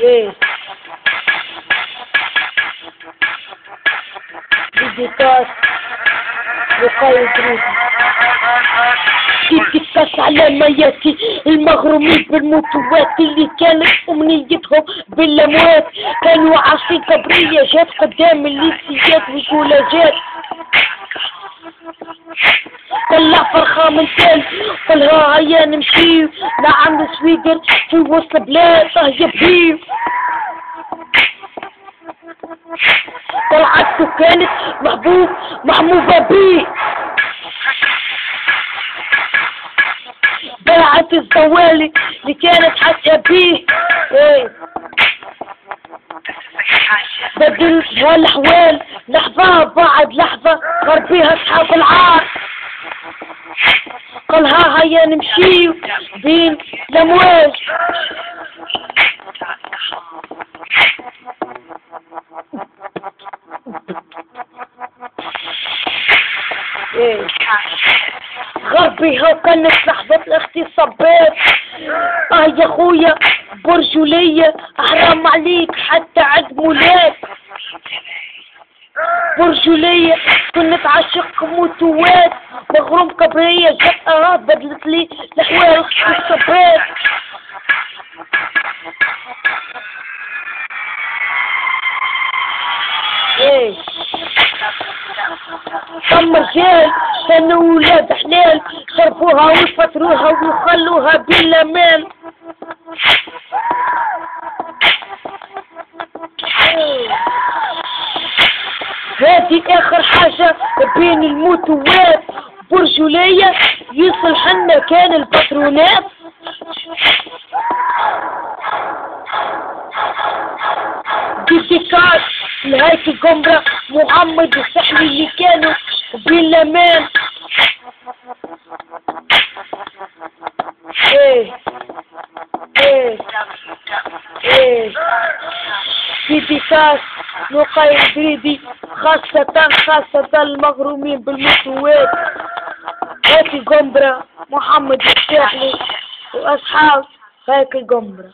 إيه ديديكاس ديديكاس على مياتي المغرومين بالموتوات اللي كانت امنيتهم بالاموات كانوا عاصين كبرية جات قدام الليسيات وكولاجات طلع فرخة من تل قالها هيا نمشي لعند سويدر في وسط بلاد طه بيه طلعت كانت محبوب محبوبة بيه بلعت الزوالي اللي كانت حاسة بيه. إيه. بدلتها الأحوال لحظة بعد لحظة غربيها أصحاب العار. قالها هيا نمشي. بين الأمواج إيه. غربيها كانت لحظة الاغتصابات آه يا خويا برجولية حرام عليك حتى عد مولاد برجولية كنت عاشق موتوات مغروم كبرية جت آه بدلت لي الأحوال اغتصابات إيه ثم رجال كانوا ولاد حلال صرفوها ويفطروها ويخلوها بالامان هذه آخر حاجة بين الموتوات برجولية يصلح لنا كان الباترونات ديديكات لهيك القمرة محمد السحلي اللي كانوا بالأمان. إيه إيه إيه. ديديكات لقاي البريدي خاصة خاصة المغرومين بالمستويات هيك القمرة محمد الساحلي وأصحاب هيك القمرة